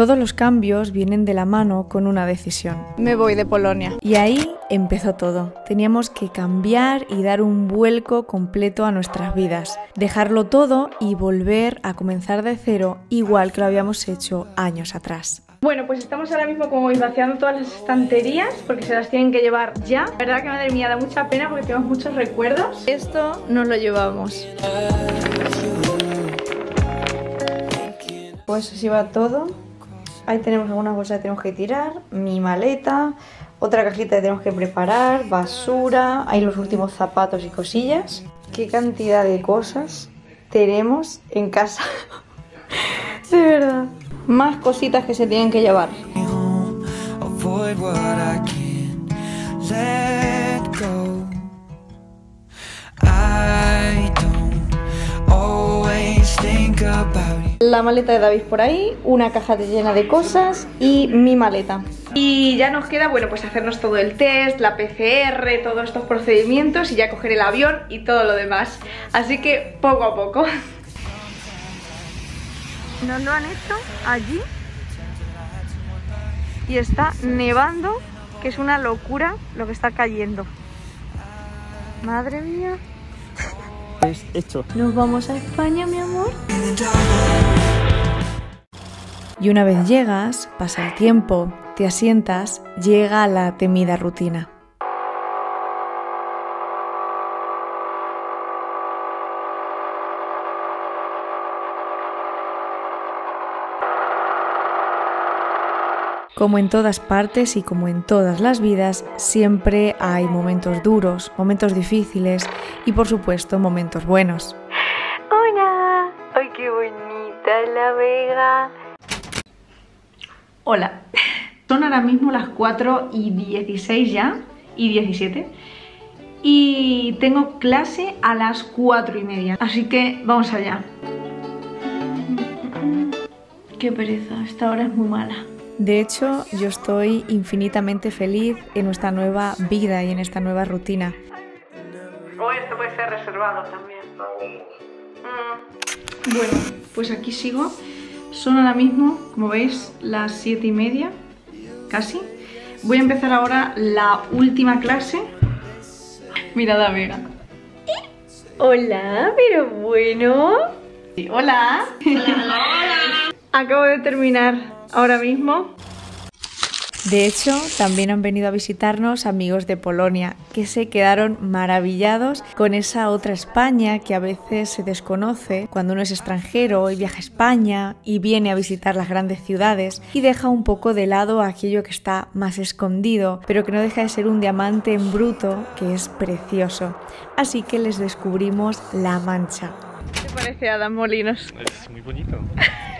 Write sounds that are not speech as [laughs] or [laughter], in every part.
Todos los cambios vienen de la mano con una decisión. Me voy de Polonia. Y ahí empezó todo. Teníamos que cambiar y dar un vuelco completo a nuestras vidas. Dejarlo todo y volver a comenzar de cero igual que lo habíamos hecho años atrás. Bueno, pues estamos ahora mismo como vaciando todas las estanterías porque se las tienen que llevar ya. La verdad que madre mía da mucha pena porque tenemos muchos recuerdos. Esto nos lo llevamos. Pues así va todo. Ahí tenemos algunas bolsas que tenemos que tirar, mi maleta, otra cajita que tenemos que preparar, basura, hay los últimos zapatos y cosillas. Qué cantidad de cosas tenemos en casa. [laughs] de verdad. Más cositas que se tienen que llevar. La maleta de David por ahí, una caja llena de cosas y mi maleta. Y ya nos queda, bueno, pues hacernos todo el test, la PCR, todos estos procedimientos y ya coger el avión y todo lo demás. Así que poco a poco. Nos lo han hecho allí y está nevando, que es una locura lo que está cayendo. Madre mía. Es hecho. Nos vamos a España, mi amor. Y una vez llegas, pasa el tiempo, te asientas, llega la temida rutina. Como en todas partes y como en todas las vidas, siempre hay momentos duros, momentos difíciles y por supuesto momentos buenos. Hola, ay qué bonita la Vega. Hola, son ahora mismo las 4 y 16 ya, y 17. Y tengo clase a las 4 y media, así que vamos allá. Qué pereza, esta hora es muy mala. De hecho, yo estoy infinitamente feliz en nuestra nueva vida y en esta nueva rutina. O esto puede ser reservado también. Mm. Bueno, pues aquí sigo. Son ahora mismo, como veis, las siete y media, casi. Voy a empezar ahora la última clase. Mirad a Vega. Hola, pero bueno. Hola. Hola, hola. Acabo de terminar ahora mismo. De hecho, también han venido a visitarnos amigos de Polonia, que se quedaron maravillados con esa otra España que a veces se desconoce cuando uno es extranjero y viaja a España y viene a visitar las grandes ciudades y deja un poco de lado aquello que está más escondido, pero que no deja de ser un diamante en bruto que es precioso. Así que les descubrimos La Mancha. ¿Qué te parece Adam Molinos? Es muy bonito. [laughs]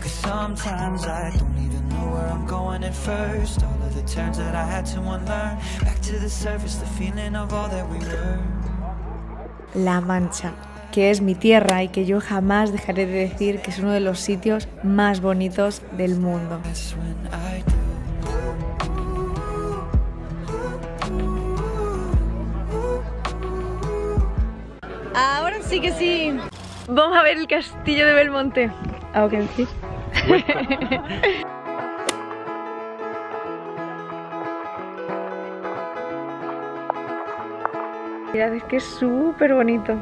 Cause sometimes I don't even know where I'm going at first. All of the turns that I had to unlearn. Back to the surface, the feeling of all that we were. La Mancha, que es mi tierra y que yo jamás dejaré de decir que es uno de los sitios más bonitos del mundo. Ahora sí que sí. Vamos a ver el castillo de Belmonte. ¿Algo que decir? [laughs] Mirad, es que es súper bonito.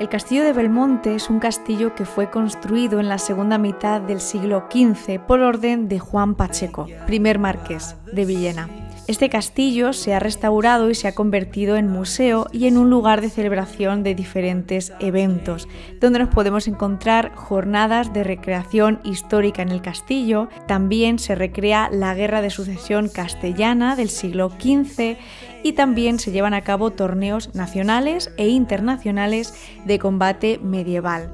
El castillo de Belmonte es un castillo que fue construido en la segunda mitad del siglo XV por orden de Juan Pacheco, primer marqués de Villena. Este castillo se ha restaurado y se ha convertido en museo y en un lugar de celebración de diferentes eventos, donde nos podemos encontrar jornadas de recreación histórica en el castillo, también se recrea la guerra de sucesión castellana del siglo XV y también se llevan a cabo torneos nacionales e internacionales de combate medieval.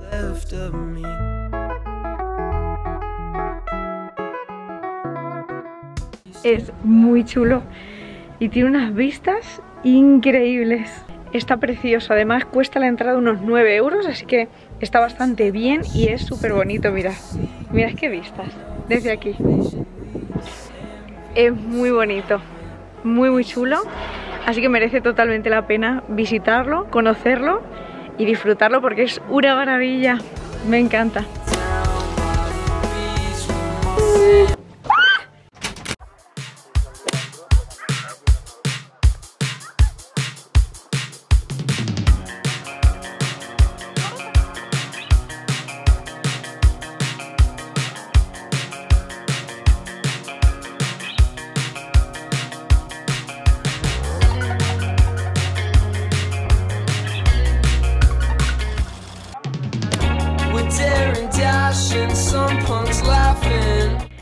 Es muy chulo y tiene unas vistas increíbles. Está precioso, además cuesta la entrada unos 9 euros, así que está bastante bien y es súper bonito, mirad. Mirad qué vistas desde aquí. Es muy bonito, muy muy chulo, así que merece totalmente la pena visitarlo, conocerlo y disfrutarlo porque es una maravilla. Me encanta.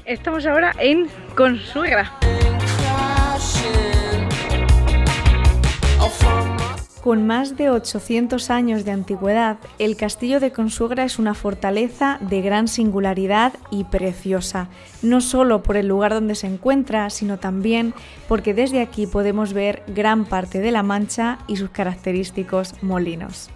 Estamos ahora en Consuegra. Con más de 800 años de antigüedad, el castillo de Consuegra es una fortaleza de gran singularidad y preciosa, no solo por el lugar donde se encuentra, sino también porque desde aquí podemos ver gran parte de la Mancha y sus característicos molinos.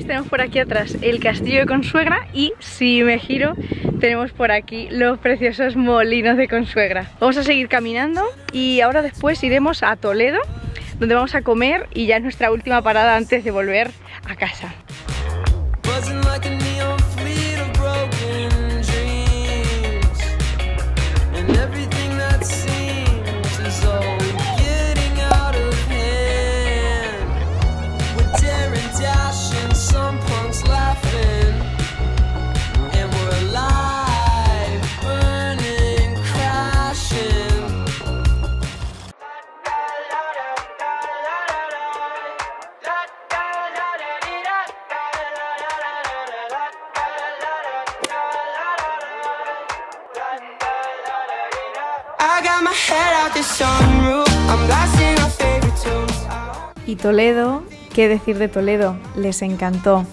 Tenemos por aquí atrás el castillo de Consuegra y si me giro tenemos por aquí los preciosos molinos de Consuegra. Vamos a seguir caminando y ahora después iremos a Toledo donde vamos a comer y ya es nuestra última parada antes de volver a casa. Y Toledo, ¿qué decir de Toledo? Les encantó.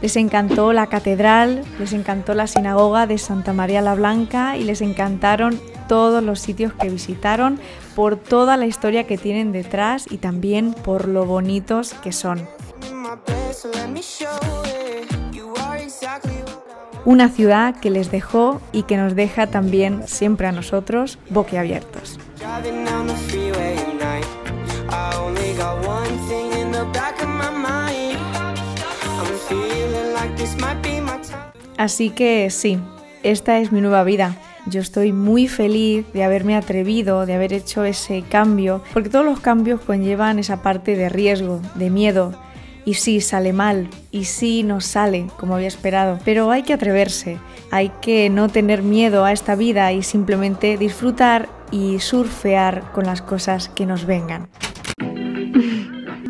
Les encantó la catedral, les encantó la sinagoga de Santa María la Blanca y les encantaron todos los sitios que visitaron por toda la historia que tienen detrás y también por lo bonitos que son. Una ciudad que les dejó y que nos deja también siempre a nosotros boquiabiertos. Así que sí, esta es mi nueva vida. Yo estoy muy feliz de haberme atrevido, de haber hecho ese cambio, porque todos los cambios conllevan esa parte de riesgo, de miedo. Y sí, sale mal, y sí, no sale como había esperado, pero hay que atreverse, hay que no tener miedo a esta vida y simplemente disfrutar y surfear con las cosas que nos vengan.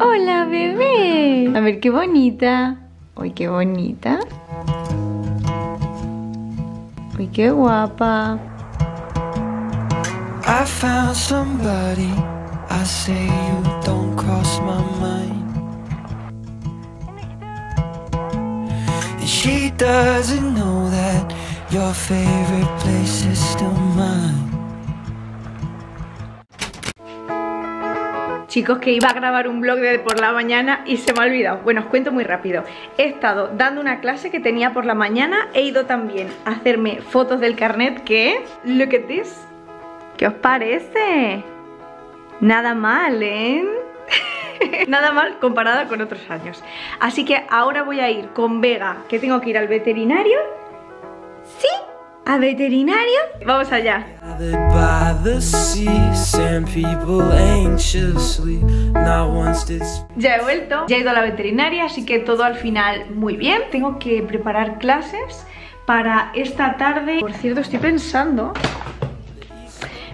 Hola, bebé. A ver qué bonita. Uy, qué bonita. Uy, qué guapa. I found somebody. I say you don't cross my mind. And she doesn't know that your favorite place is still mine. Chicos, que iba a grabar un vlog de por la mañana y se me ha olvidado. Bueno, os cuento muy rápido. He estado dando una clase que tenía por la mañana. He ido también a hacerme fotos del carnet que... Look at this. ¿Qué os parece? Nada mal, ¿eh? [laughs] Nada mal comparada con otros años. Así que ahora voy a ir con Vega, que tengo que ir al veterinario. ¿Sí? ¿Al veterinario? Vamos allá. Ya he vuelto, ya he ido a la veterinaria, así que todo al final muy bien. Tengo que preparar clases para esta tarde. Por cierto, estoy pensando...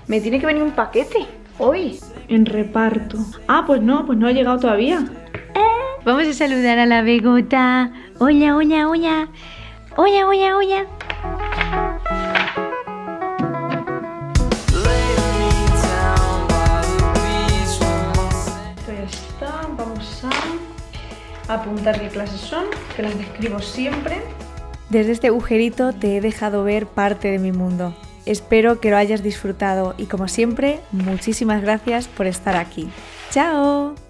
Me tiene que venir un paquete hoy en reparto. Ah, pues no, pues no ha llegado todavía. Vamos a saludar a la Begota. Hola, hola, hola. Hola, hola, hola. Apuntar qué clases son, que las describo siempre. Desde este agujerito te he dejado ver parte de mi mundo. Espero que lo hayas disfrutado y como siempre, muchísimas gracias por estar aquí. ¡Chao!